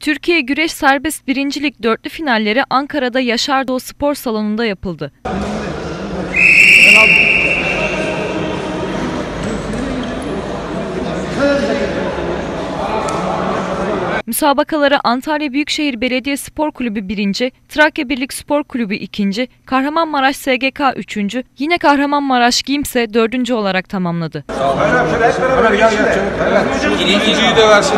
Türkiye Güreş Serbest Birincilik dörtlü finalleri Ankara'da Yaşar Doğu Spor Salonu'nda yapıldı. Müsabakalara Antalya Büyükşehir Belediye Spor Kulübü 1. Trakya Birlik Spor Kulübü 2. Kahramanmaraş SGK 3. Yine Kahramanmaraş Gimse 4. olarak tamamladı. İkinciyi de versin.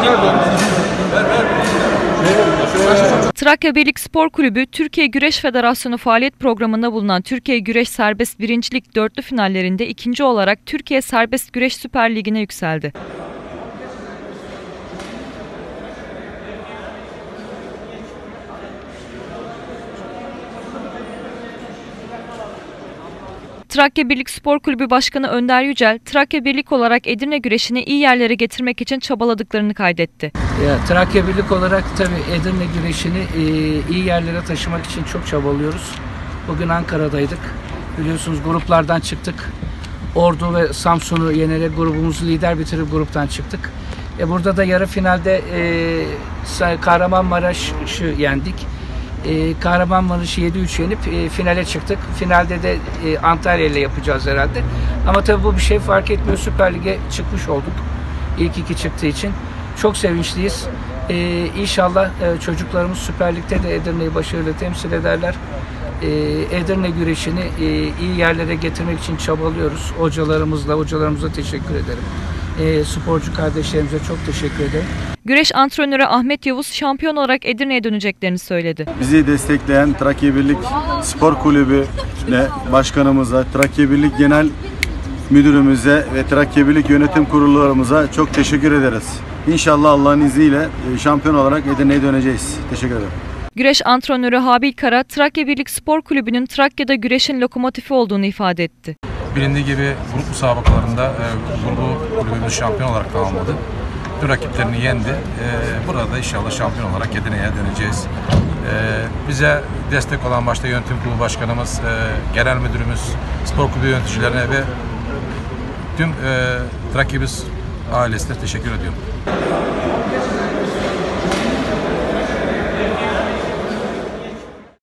Trakya Birlik Spor Kulübü, Türkiye Güreş Federasyonu faaliyet programında bulunan Türkiye Güreş Serbest Birincilik dörtlü finallerinde ikinci olarak Türkiye Serbest Güreş Süper Ligi'ne yükseldi. Trakya Birlik Spor Kulübü Başkanı Önder Yücel, Trakya Birlik olarak Edirne güreşini iyi yerlere getirmek için çabaladıklarını kaydetti. Ya, Trakya Birlik olarak tabii Edirne güreşini e, iyi yerlere taşımak için çok çabalıyoruz. Bugün Ankara'daydık. Biliyorsunuz gruplardan çıktık. Ordu ve Samsun'u yenerek grubumuzu lider bitirip gruptan çıktık. E, burada da yarı finalde e, Kahramanmaraş'ı yendik. E, Kahramanmaraş'ı 7-3 yenip e, finale çıktık. Finalde de e, Antalya ile yapacağız herhalde. Ama tabii bu bir şey fark etmiyor. Süper Lig'e çıkmış olduk. İlk iki çıktığı için. Çok sevinçliyiz. Ee, inşallah e, çocuklarımız Süper Lig'de de Edirne'yi başarıyla temsil ederler. Ee, Edirne güreşini e, iyi yerlere getirmek için çabalıyoruz. Hocalarımızla, hocalarımıza teşekkür ederim. Ee, sporcu kardeşlerimize çok teşekkür ederim. Güreş antrenörü Ahmet Yavuz şampiyon olarak Edirne'ye döneceklerini söyledi. Bizi destekleyen Trakya Birlik Spor Kulübü'ne, başkanımıza, Trakya Birlik Genel Müdürümüze ve Trakya Birlik Yönetim Kurullarımıza çok teşekkür ederiz. İnşallah Allah'ın izniyle e, şampiyon olarak Edirne'ye döneceğiz. Teşekkür ederim. Güreş antrenörü Habil Kara, Trakya Birlik Spor Kulübü'nün Trakya'da güreşin lokomotifi olduğunu ifade etti. Bilindiği gibi grup müsabakalarında e, grubu kulübümüz şampiyon olarak tamamladı. Tüm rakiplerini yendi. E, burada da inşallah şampiyon olarak Edirne'ye döneceğiz. E, bize destek olan başta yönetim kurulu başkanımız, e, genel müdürümüz, spor kulübü yöneticilerine ve tüm e, Trakya Biz ailesine teşekkür ediyorum.